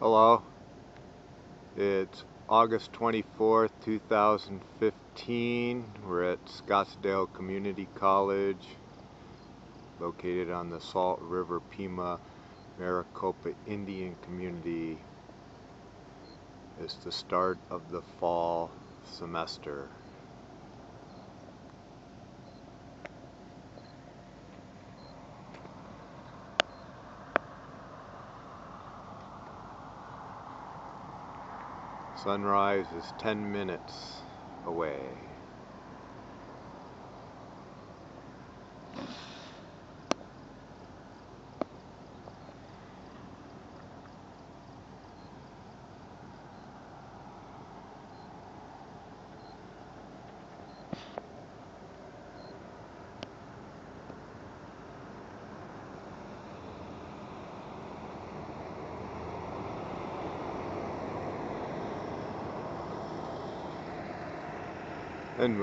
Hello. It's August 24th, 2015. We're at Scottsdale Community College, located on the Salt River Pima Maricopa Indian Community. It's the start of the fall semester. Sunrise is 10 minutes away. And